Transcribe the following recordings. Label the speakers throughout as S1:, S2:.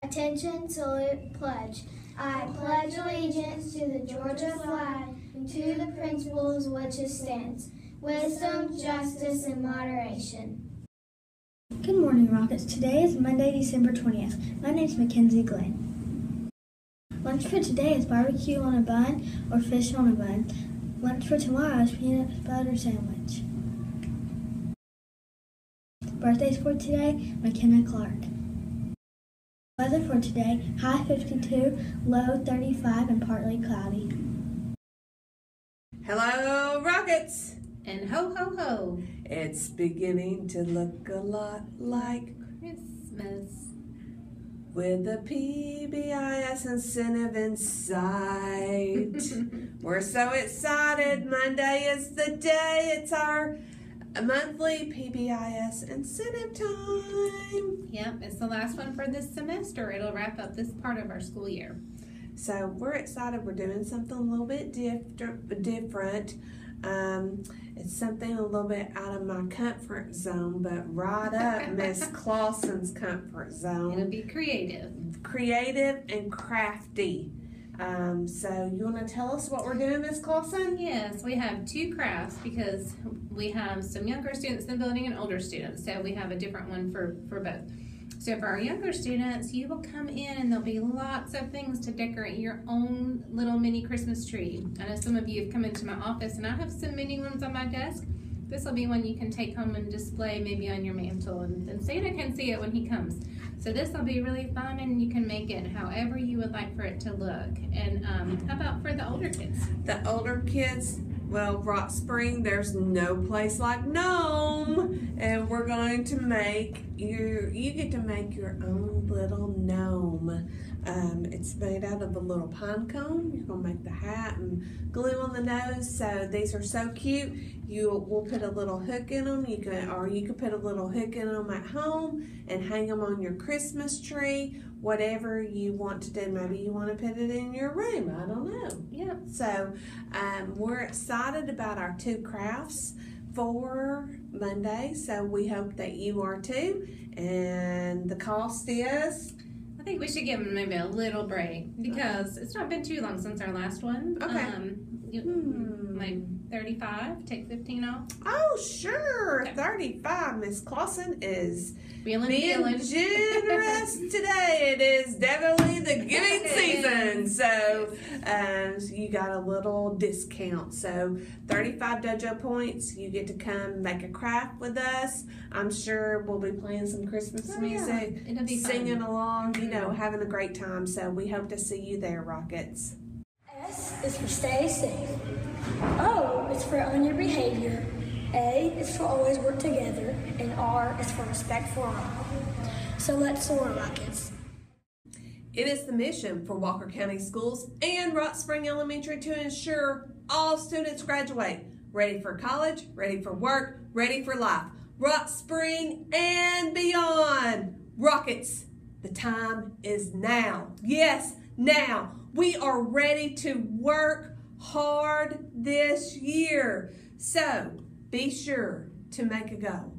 S1: Attention, salute, pledge. I pledge allegiance to the Georgia flag and to the principles which it stands, wisdom, justice, and moderation.
S2: Good morning, Rockets. Today is Monday, December 20th. My name is Mackenzie Glenn. Lunch for today is barbecue on a bun or fish on a bun. Lunch for tomorrow is peanut butter sandwich. Birthdays for today, McKenna Clark. Weather for today, high 52, low 35 and partly cloudy.
S3: Hello, Rockets.
S4: And ho ho ho,
S3: It's beginning to look a lot like
S4: Christmas.
S3: with the PBIS incentive in sight. We're so excited. Monday is the day. It's our monthly PBIS incentive time.
S4: Yep, it's the last one for this semester. It'll wrap up this part of our school year.
S3: So we're excited. We're doing something a little bit diff- different. Um, it's something a little bit out of my comfort zone, but right up Miss Clausen's comfort zone.
S4: It'll be creative.
S3: Creative and crafty. Um, so you want to tell us what we're doing, Miss Clausen?
S4: Yes, we have two crafts because we have some younger students in the building and older students. So we have a different one for, for both. So for our younger students, you will come in and there'll be lots of things to decorate your own little mini Christmas tree. I know some of you have come into my office and I have some mini ones on my desk. This will be one you can take home and display maybe on your mantle and, and Santa can see it when he comes. So this will be really fun and you can make it however you would like for it to look. And um, how about for the older kids?
S3: The older kids, well, Rock Spring, there's no place like Gnome, and we're going to make your. You get to make your own little gnome. Um, it's made out of a little pine cone. You're gonna make the hat and glue on the nose. So these are so cute. You will put a little hook in them. You can, or you could put a little hook in them at home and hang them on your Christmas tree. Whatever you want to do. Maybe you want to put it in your room. I don't know.
S4: Yeah.
S3: So um, we're excited about our two crafts for Monday. So we hope that you are too. And the cost is
S4: I think we should give them maybe a little break because it's not been too long since our last one.
S3: Okay.
S4: Um, you,
S3: Hmm.
S4: Like 35, take 15 off.
S3: oh sure
S4: Okay.
S3: thirty five. Miss Clausen is
S4: Feeling,
S3: being
S4: feeling.
S3: generous today. It is definitely the giving season.
S4: is.
S3: So um, you got a little discount. So 35 dojo points. You get to come make a craft with us. I'm sure we'll be playing some Christmas
S4: Oh, yeah.
S3: music.
S4: It'll be fun.
S3: singing along, you know, having a great time. So we hope to see you there, Rockets.
S5: S is for stay safe. Oh, o is for own your behavior. A is for always work together. And R is for respect for all. So let's soar, Rockets.
S3: It is the mission for Walker County Schools and Rock Spring Elementary to ensure all students graduate ready for college, ready for work, ready for life. Rock Spring and beyond. Rockets, the time is now. Yes, now. We are ready to work hard this year. So be sure to make a goal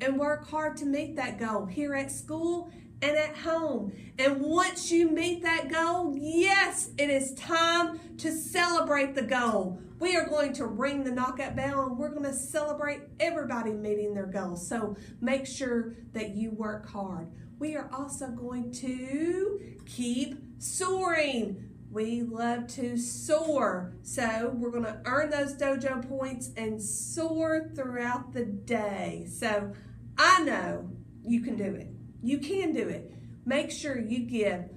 S3: and work hard to meet that goal here at school and at home. And once you meet that goal, yes, it is time to celebrate the goal. We are going to ring the knockout bell and we're going to celebrate everybody meeting their goals. So make sure that you work hard. We are also going to keep soaring. We love to soar. So we're going to earn those dojo points and soar throughout the day. So I know you can do it. You can do it. Make sure you give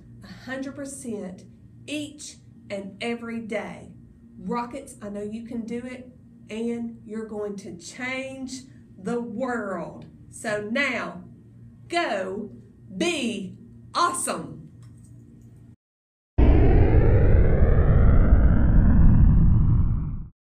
S3: 100% each and every day. Rockets, I know you can do it and you're going to change the world. So now, go be awesome.